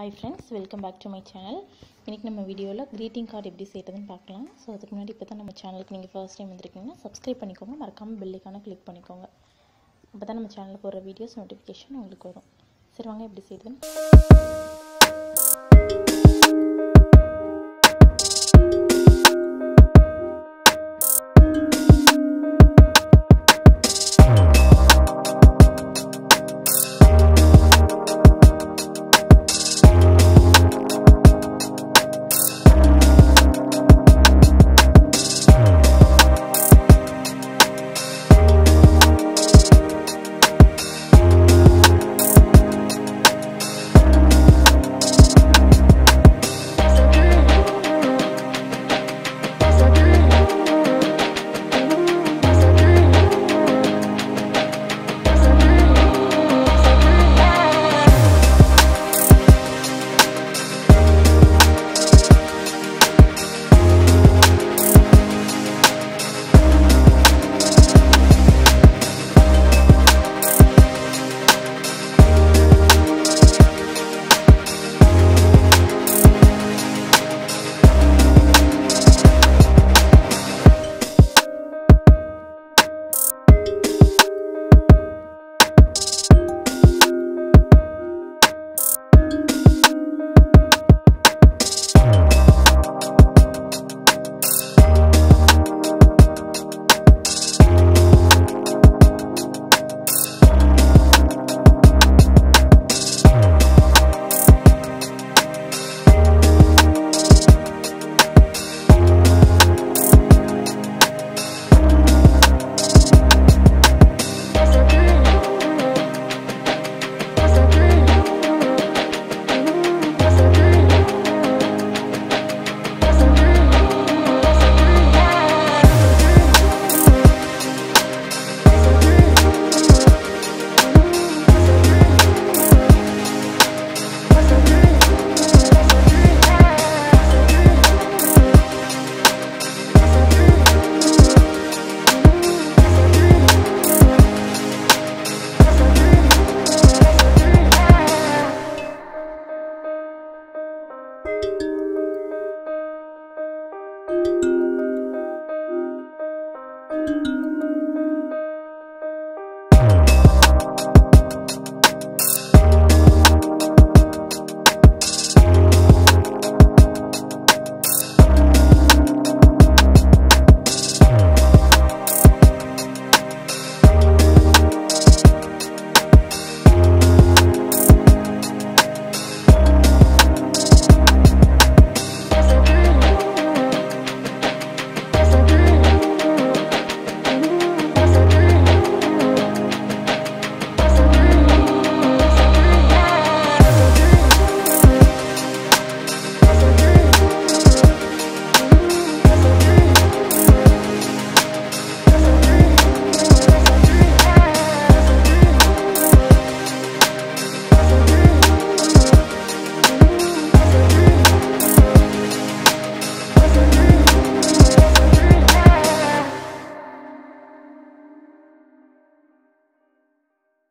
Hi friends welcome back to my channel இன்றைக்கி நம்ம வீடியோவில் க்ரீட்டிங் கார்டு எப்படி செய்கிறதுன்னு பார்க்கலாம். ஸோ அதுக்கு முன்னாடி இப்போ தான் நம்ம சேனலுக்கு நீங்கள் ஃபர்ஸ்ட் டைம் வந்திருக்கீங்கன்னா சப்ஸ்கிரைப் பண்ணிக்கோங்க. மறக்காமல் பெல்லைக்கான கிளிக் பண்ணிக்கோங்க. அப்போ தான் நம்ம சேனலில் போடுற வீடியோஸ் நோட்டிஃபிகேஷன் உங்களுக்கு வரும். சரி வாங்க எப்படி செய்யுதுன்னு